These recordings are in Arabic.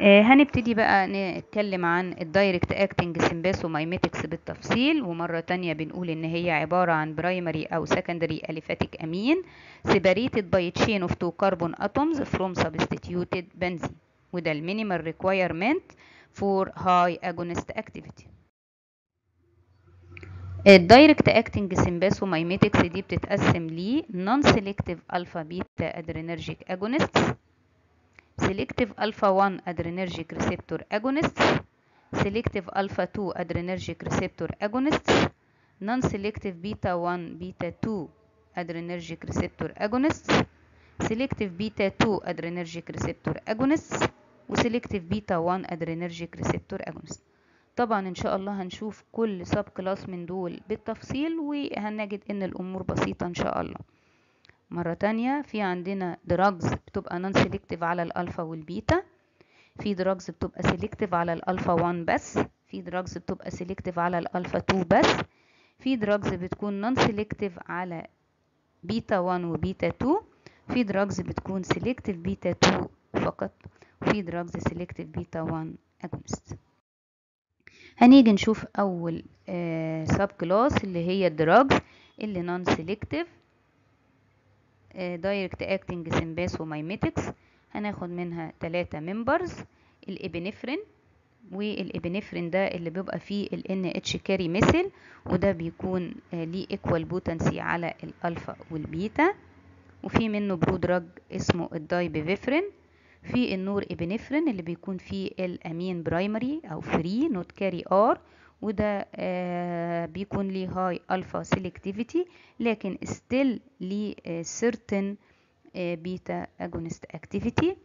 آه، هنبتدي بقى نتكلم عن ال direct acting sympathomimetics بالتفصيل ومرة تانية بنقول إن هي عبارة عن primary أو secondary aliphatic amine by a chain of two carbon atoms from substituted benzene وده ال minimal requirement for high agonist activity. ال direct acting sympathomimetics دي بتتقسم ل non selective alpha beta adrenergic agonists selective alpha 1 adrenergic receptor agonist selective alpha 2 adrenergic receptor agonist non selective beta 1 بيتا 2 adrenergic receptor agonist selective beta 2 adrenergic receptor agonist و selective beta 1 adrenergic receptor agonist طبعا إن شاء الله هنشوف كل sub class من دول بالتفصيل وهنجد إن الأمور بسيطة إن شاء الله. مرة تانية في عندنا drugs بتبقى non selective على ال alpha وال beta في drugs بتبقى selective على الألفا 1 بس في drugs بتبقى selective على الألفا 2 بس في drugs بتكون non selective على بيتا 1 وبيتا 2 في drugs بتكون selective beta 2 فقط وفي drugs selective beta 1 agonist هنيجي نشوف أول sub class اللي هي ال drugs اللي non selective direct acting sympathomimetics هناخد منها ثلاثة members ال epinephrine وال epinephrine ده اللي بيبقى فيه ال NH carry methyl وده بيكون ليه equal potency على ال alpha وال beta وفي منه prodrug اسمه ال dipivefrin في ال norepinephrine اللي بيكون فيه ال amine primary أو free not carry R وده آه بيكون ليه high alpha selectivity لكن still ليه certain beta agonist activity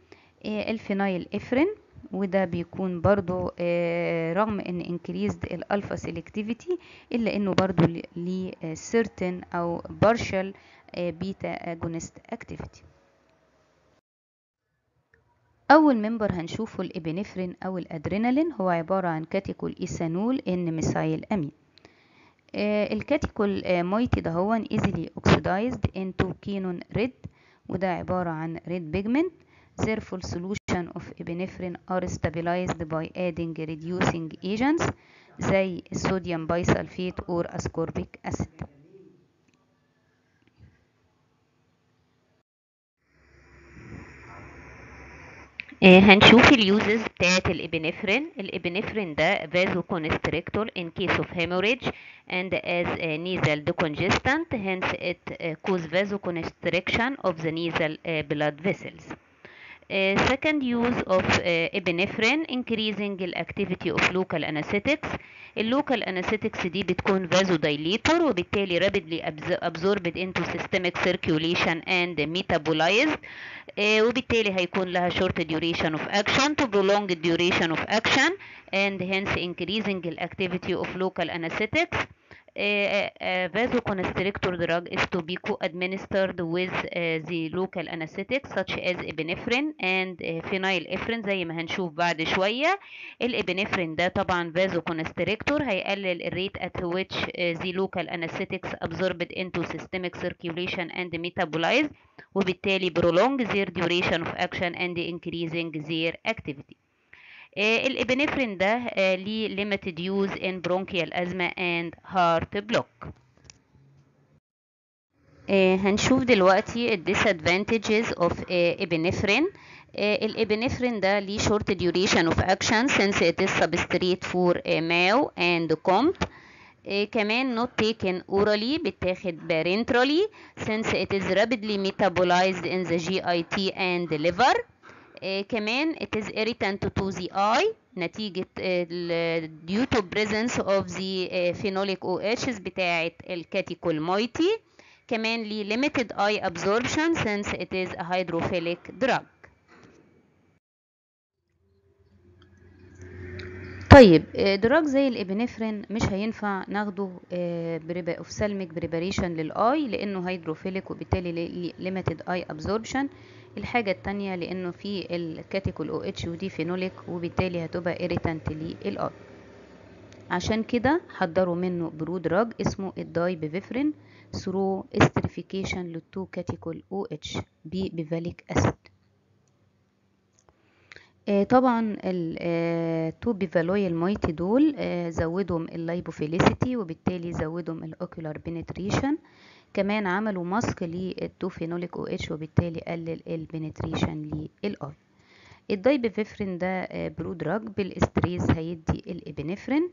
ال phenylephrine وده بيكون برضو آه رغم إن increased ال alpha selectivity إلا إنه برضو ليه certain أو partial beta agonist activity أول member هنشوفه ال epinephrine أو الأدرينالين هو عبارة عن catechol ethanol N methyl amine. آه ال catechol آه moiety ده هو easily oxidized into quinone red وده عبارة عن red pigment therefore solution of epinephrine are stabilized by adding reducing agents زي ال sodium bisulfite أو ascorbic acid هنشوف ال uses بتاعت ال epinephrine. ال epinephrine ده vasoconstrictor in case of hemorrhage اند از نيزل ديكونجستانت هنس ات كوز فازو كونستريكشن اوف ذا نيزل بلاد فيسلز uh, second use of uh, epinephrine increasing the activity of local anesthetics اللوكال anesthetics دي بتكون vasodilator وبالتالي rapidly absorbed into systemic circulation and metabolized uh, وبالتالي هيكون لها short duration of action to prolong duration of action and hence increasing the activity of local anesthetics Vasoconstrictor drug is to be co-administered with uh, the local anesthetics such as epinephrine and uh, phenylephrine زي ما هنشوف بعد شوية الابنفرين ده طبعا vasoconstrictor هيقلل الريت at which uh, the local anesthetics absorbed into systemic circulation and metabolized وبالتالي prolong their duration of action and increasing their activity الابنفرين ده ليه limited use in bronchial asthma and heart block هنشوف دلوقتي ال disadvantages of epinephrine الابنفرين ده ليه short duration of action since it is substrate for MAO and COMT كمان not taken orally بتاخد parenterally since it is rapidly metabolized in the GIT and the liver آه كمان it is irritant to the eye. نتيجة ال due to presence of the uh, phenolic OHs بتاعة ال catechol moiety كمان ليه limited eye absorption since it is a hydrophilic drug. طيب drug زي ال epinephrine مش هينفع ناخده ophthalmic preparation لل eye لأنه hydrophilic وبالتالي limited eye absorption الحاجة التانية لأنه في ال catechol OH ودي phenolic وبالتالي هتبقى irritant لل eye عشان كده حضروا منه prodrug اسمه ال dipivefrin through esterification لل two catechol OH ب pivalic acid آه، طبعا ال two pivaloyl ال moiety دول آه، زودهم ال lipophilicity وبالتالي زودهم ال ocular penetration كمان عملوا mask لل two phenolic OH وبالتالي قلل البنتريشن للاي الدايبيفيفرين ده برو دراج بالاستريز هيدي الإبنفرين.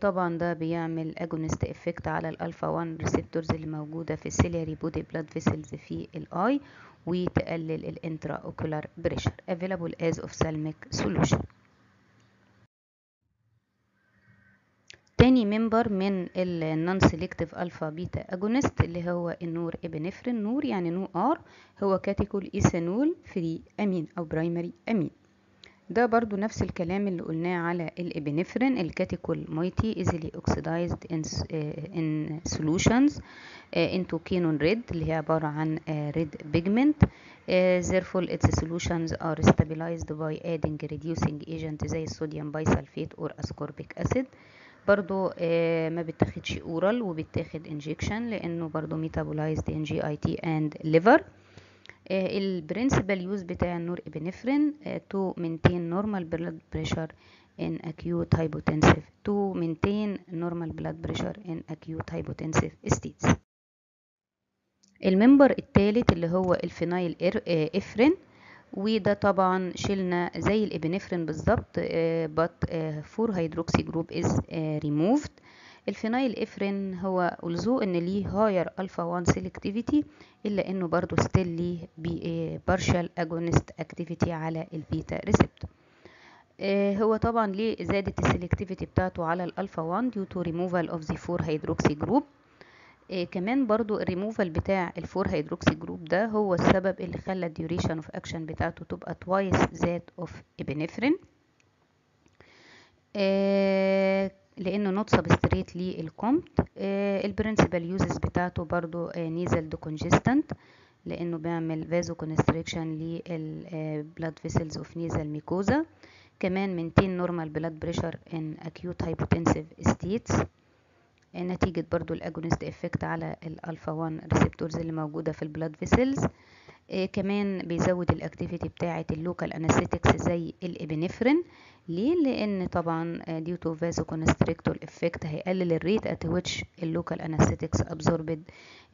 طبعا ده بيعمل agonist effect على الألفا 1 receptors اللي موجودة في ال ciliary body blood vessels في ال eye وتقلل ال intraocular pressure available as ophthalmic solution. تاني member من ال non selective alpha beta agonist اللي هو ال norepinephrine. nor يعني no R هو catechol ethanol free amine أو primary amine ده برضو نفس الكلام اللي قلناه على ال epinephrine. ال catechol moiety uh, in solutions uh, into quinone red اللي هي عبارة عن pigment. uh, therefore its solutions are stabilized by adding reducing agent زي ال sodium bisulfite or ascorbic acid. برضو آه ما بتاخدش oral وبتاخد injection لأنه برضو metabolized in GIT and liver ال principal use بتاع ال norepinephrine to maintain normal blood pressure in acute hypotensive. To maintain normal blood pressure in acute hypotensive states. ال member الثالث اللي هو ال phenylephrine. وده طبعا شلنا زي ال epinephrine بالظبط but four hydroxy group is removed. ال phenylephrine هو although إن ليه higher alpha 1 selectivity إلا إنه برضو still ليه partial agonist activity على ال beta receptor هو طبعا ليه زادت ال selectivity بتاعته على الالفا 1 due to removal of the 4 hydroxy group إيه كمان برضو الريموفال بتاع الفور هيدروكسي جروب ده هو السبب اللي خلى ال duration of action بتاعته تبقى twice that of epinephrine لأنه not substrate لل COMT إيه ال principal uses بتاعته برضو nasal decongestant لأنه بيعمل vasoconstriction لل blood vessels of nasal mucosa كمان maintain normal blood pressure in acute hypotensive states نتيجة برضو ال agonist effect على الألفا 1 receptors اللي موجودة في ال blood vessels إيه كمان بيزود ال activity بتاعة ال local anesthetics زي ال epinephrine. ليه؟ لأن طبعا due to vasoconstrictor effect هيقلل ال rate at which ال local anesthetics absorbed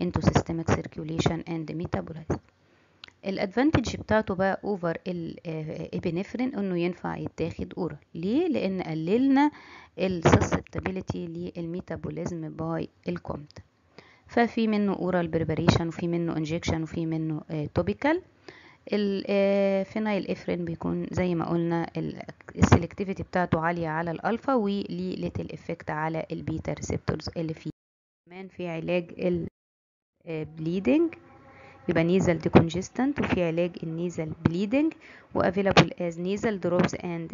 into systemic circulation and metabolized ال advantage بتاعته بقى over ال epinephrine إنه ينفع يتاخد oral ليه؟ لأن قللنا ال susceptibility لل metabolism by ال COMT ففي منه oral preparation وفي منه injection وفي منه topical ال phenylephrine بيكون زي ما قلنا ال selectivity بتاعته عالية على الالفا وليه little effect على ال beta receptors اللي فيه كمان في علاج ال bleeding يبقى nasal decongestant وفي علاج ال nasal bleeding و available as nasal drops and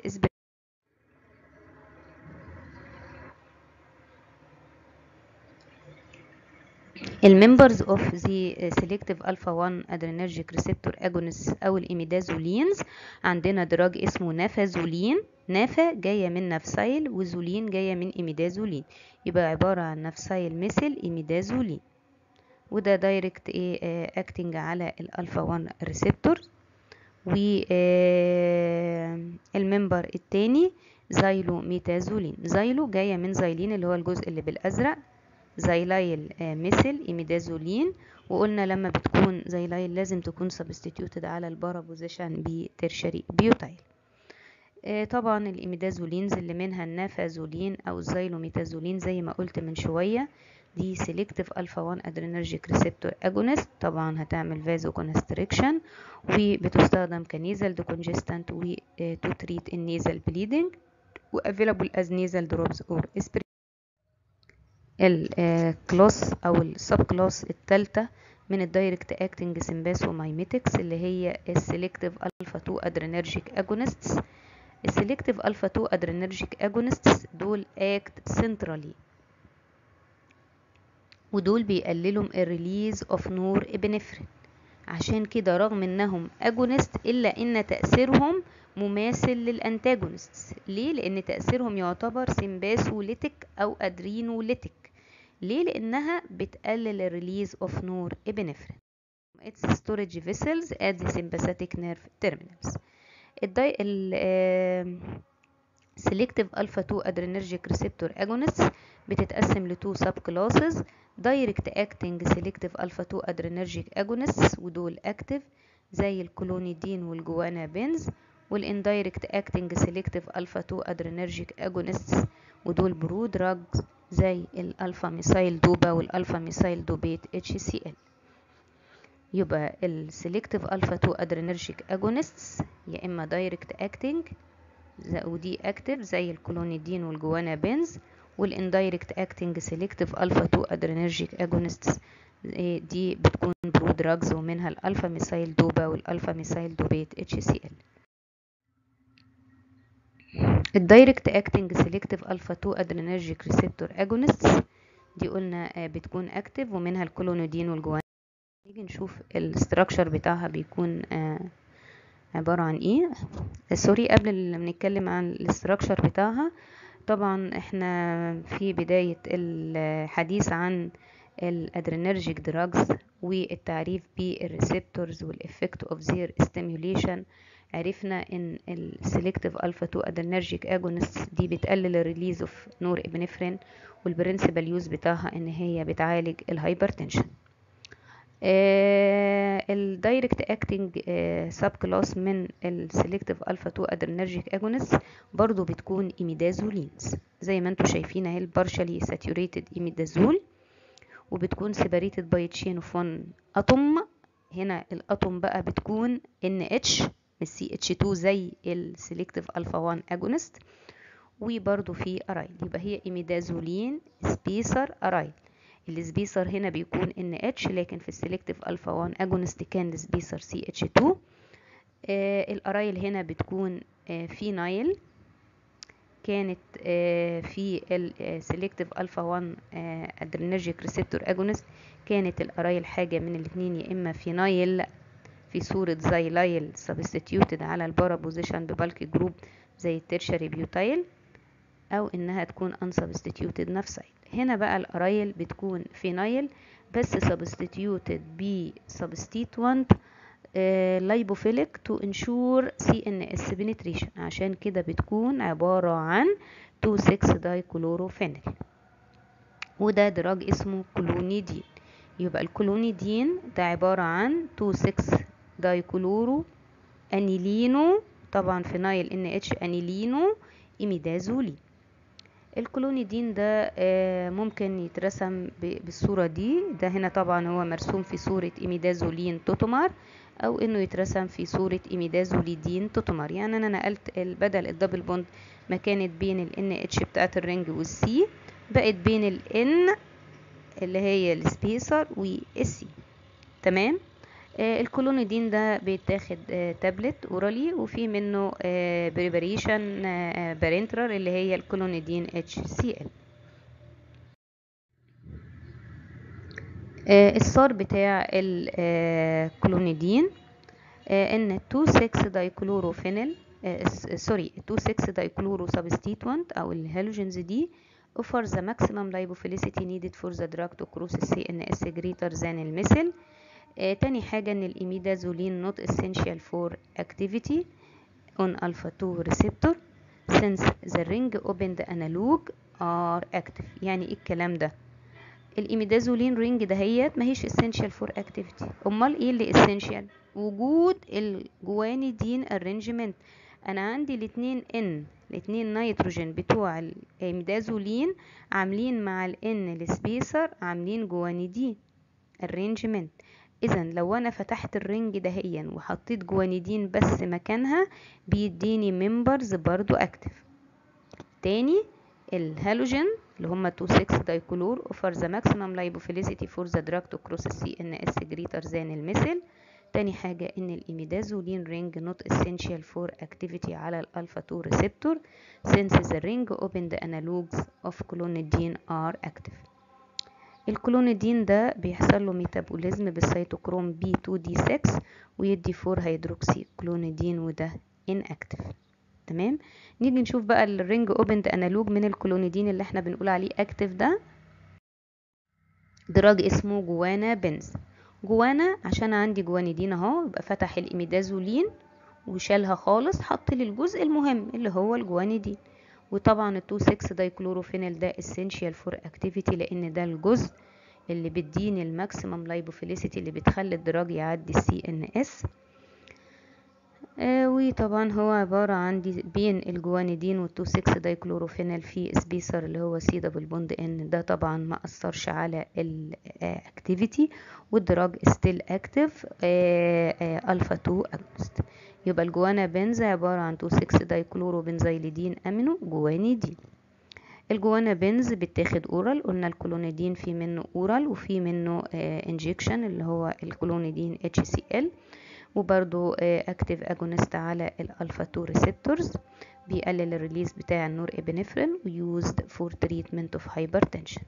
ال members of the selective alpha 1 adrenergic receptor agonist أو ال imidazolines عندنا drug اسمه naphazoline napha جاية من naphthyl و zoline جاية من imidazoline يبقى عبارة عن naphthyl methyl imidazoline وده direct إيه acting على الالفا 1 receptor وال member التاني xylometazoline xylo جاية من xylene اللي هو الجزء اللي بالأزرق. xylyl methyl imidazoline وقلنا لما بتكون xylyl لازم تكون substituted على ال para position ب tertiary butyl طبعا ال imidazolines اللي منها ال naphazoline أو ال xylometazoline زي ما قلت من شوية. دي selective alpha 1 adrenergic receptor agonist طبعا هتعمل vasoconstriction وبتستخدم ك nasal decongestant و to treat ال nasal bleeding و available as nasal drops or spray ال class أو ال subclass الثالثه من ال direct acting sympathomimetics اللي هي ال selective alpha 2 adrenergic agonists ال selective alpha 2 adrenergic agonists دول act centrally ودول بيقللوا ال release of norepinephrine عشان كده رغم إنهم agonist إلا إن تأثيرهم مماثل لل antagonist. ليه؟ لأن تأثيرهم يعتبر sympatholytic أو adrenolytic ليه؟ لأنها بتقلل ال release of norepinephrine its storage vessels at the sympathetic nerve terminals. الداي ال selective alpha 2 adrenergic receptor agonists بتتقسم ل two subclasses direct acting selective alpha 2 adrenergic agonists ودول active زي ال clonidine وال guanabenz وال indirect acting selective alpha 2 adrenergic agonists ودول prodrugs زي ال alpha methyl dopa وال alpha methyl dopate HCl يبقى ال selective alpha 2 adrenergic agonists يا إما direct acting ودي active زي ال clonidine وال guanabenz وال indirect acting selective alpha 2 adrenergic agonists دي بتكون prodrugs ومنها ال alpha methyl dopa وال alpha methyl dopate HCl ال direct acting selective alpha 2 adrenergic receptor agonists دي قلنا بتكون active ومنها ال clonidine وال guanabenz نيجي نشوف ال structure بتاعها بيكون عبارة عن إيه؟ sorry قبل ما نتكلم عن ال structure بتاعها طبعا إحنا في بداية الحديث عن ال adrenergic drugs والتعريف بال receptors وال effect of their stimulation عرفنا إن ال selective alpha 2 adrenergic agonist دي بتقلل ال release of norepinephrine وال principal use بتاعها إن هي بتعالج ال hypertension ال direct acting subclass من ال selective alpha 2 adrenergic agonist برضو بتكون imidazolines زي ما أنتم شايفين اهي ال partially saturated imidazole وبتكون separated by chain of 1 atom هنا ال atom بقى بتكون NH مش CH2 زي ال selective alpha 1 agonist وبرضو في aryl يبقى هي imidazoline spacer aryl ال spacer هنا بيكون NH لكن في ال selective alpha 1 agonist كان ال spacer CH2 آه ال aryl هنا بتكون آه phenyl كانت آه في ال selective alpha 1 adrenergic receptor agonist كانت ال aryl حاجة من الاثنين يا إما phenyl في صورة xylyl substituted على ال para position ب bulky group زي ال tertiary butyl أو إنها تكون unsubstituted naphthyl هنا بقى ال aryl بتكون phenyl بس substituted ب substituent lipophilic to ensure CNS penetration عشان كده بتكون عبارة عن 2 6 dichlorophenyl وده drug اسمه كلونيدين يبقى الكلونيدين ده عبارة عن 2 6 dichloro anilino طبعا phenyl NH anilino imidazoline ال clonidine ده ممكن يترسم بالصورة دي. ده هنا طبعا هو مرسوم في صورة imidazoline tautomer أو إنه يترسم في صورة imidazolidine tautomer. يعني أنا نقلت بدل ال double bond ما كانت بين ال NH بتاعت ال ring وال C بقت بين ال N اللي هي ال spacer وال C تمام؟ آه الكلونيدين ده بيتاخد آه tablet orally وفي منه آه preparation parenteral اللي هي ال clonidine HCl. ال SAR بتاع الكلونيدين إن 2 6 dichlorophenyl sorry 2 6 dichloro substituent أو ال halogens دي offer the maximum lipophilicity needed for the drug to cross CNS greater than ال methyl آه تاني حاجة إن ال imidazoline not essential for activity on alpha 2 receptor. Since the ring opened analog are active. يعني إيه الكلام ده؟ ال imidazoline ring دهيت ماهيش essential for activity. أمال إيه اللي essential وجود ال guanidine arrangement. أنا عندي الاتنين ان الاتنين نيتروجين بتوع ال imidazoline عاملين مع ال N ال spacer عاملين guanidine arrangement. اذا لو أنا فتحت ال ring دهيا وحطيت guanidine بس مكانها بيديني members برضو active تاني الهالوجين اللي هما 2 6 dichloro offer the maximum lipophilicity for the drug to cross ال CNS greater than ال methyl تاني حاجة إن ال imidazoline ring not essential for activity على الألفا 2 receptor since the ring opened analogues of clonidine are active. الكلونيدين ده بيحصل له metabolism بال cytochrome P 2D6 ويدي 4 hydroxy clonidine وده inactive. تمام؟ نيجي نشوف بقى ال ring opened analogue من الكلونيدين اللي إحنا بنقول عليه active ده. drug اسمه guanabenz. guana عشان عندي guanidine اهو يبقى فتح ال imidazoline وشالها خالص حط لي الجزء المهم اللي هو ال guanidine. وطبعا ال 2 6 dichlorophenyl ده essential for activity لأن ده الجزء اللي بيديني ال maximum lipophilicity اللي بتخلي ال drug يعدي ال CNS آه وطبعا هو عبارة عن بين ال guanidine وال two 6 dichlorophenyl في spacer اللي هو C double bond N. ده طبعا ما أثرش على ال activity وال drug still active alpha 2 agonist يبقى ال guanabenz عبارة عن 2 6 dichloro benzylidene amino guanidine. ال guanabenz بيتاخد oral قلنا الكلونيدين في منه oral وفي منه injection اللي هو ال clonidine HCl وبرضو active agonist على الألفا 2 receptors بيقلل ال release بتاع ال norepinephrine و used for treatment of hypertension